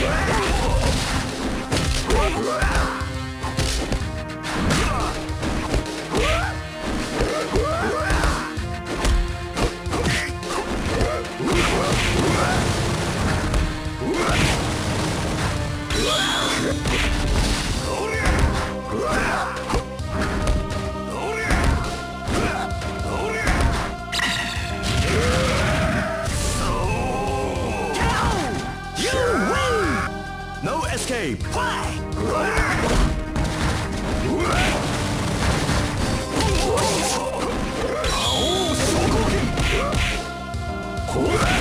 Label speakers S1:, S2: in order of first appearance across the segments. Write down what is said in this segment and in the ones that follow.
S1: Ah! Escape! Get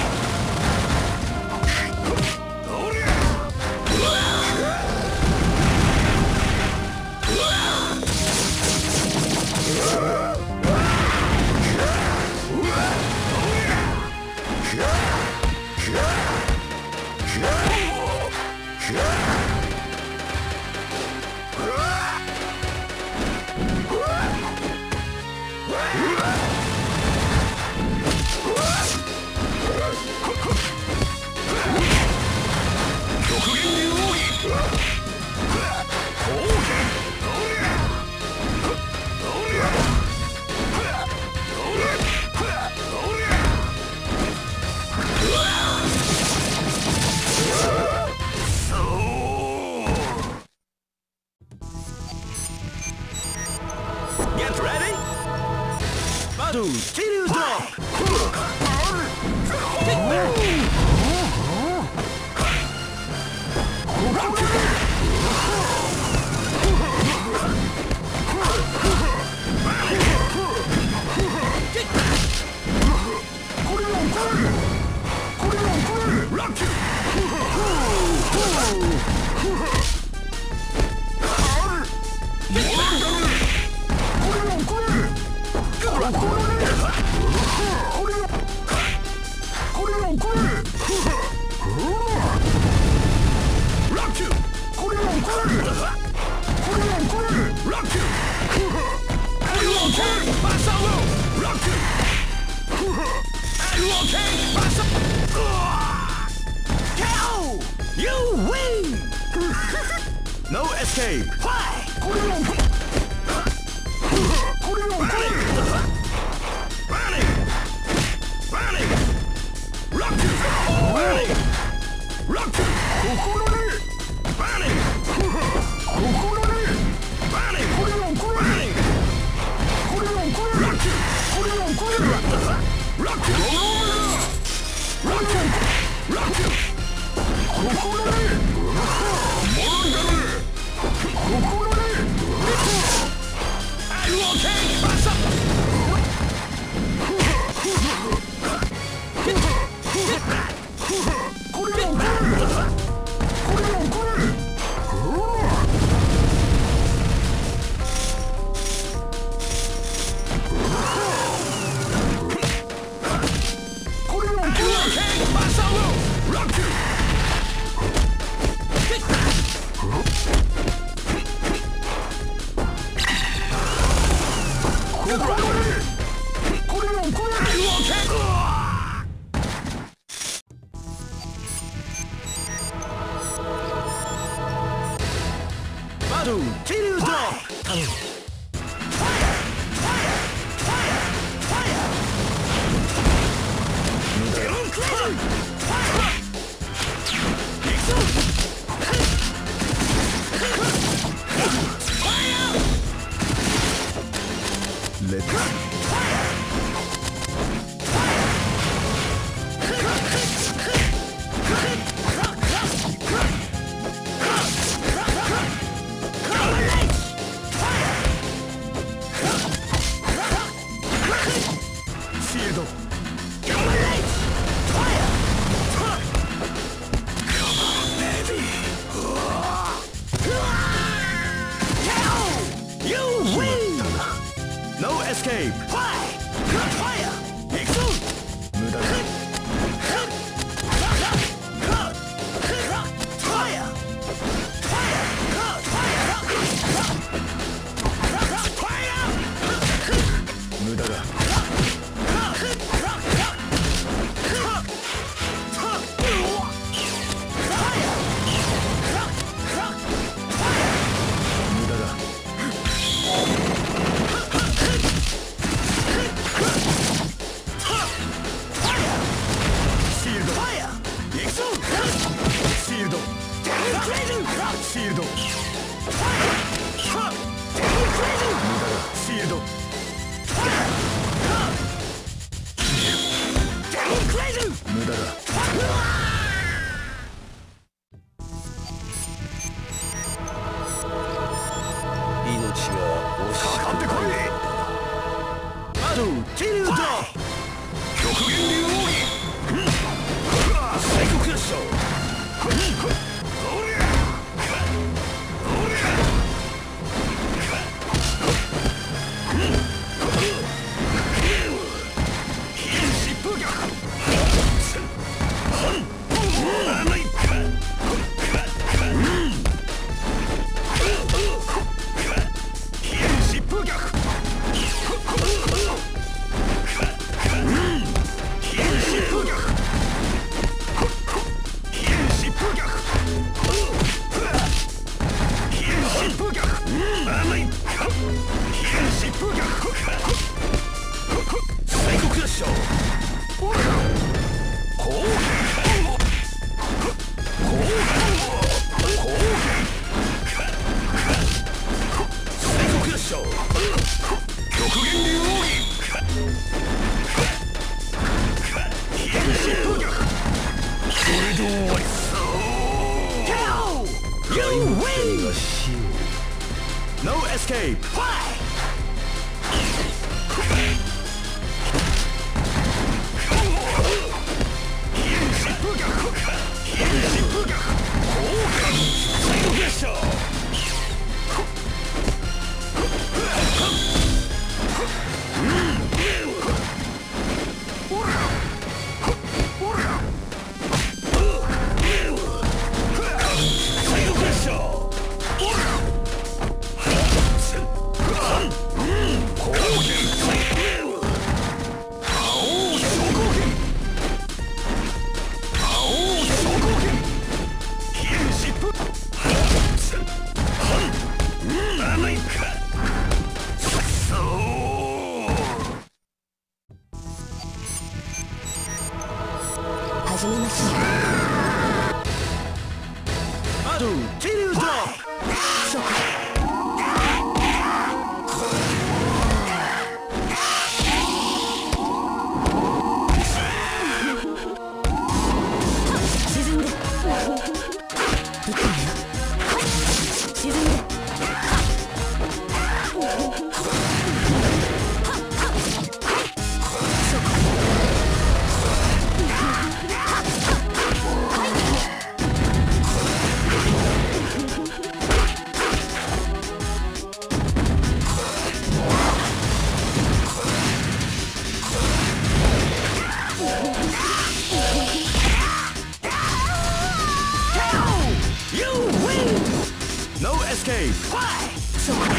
S1: You okay? KO! You win! no escape! Why? こ心得 Hook! Hook! Why? So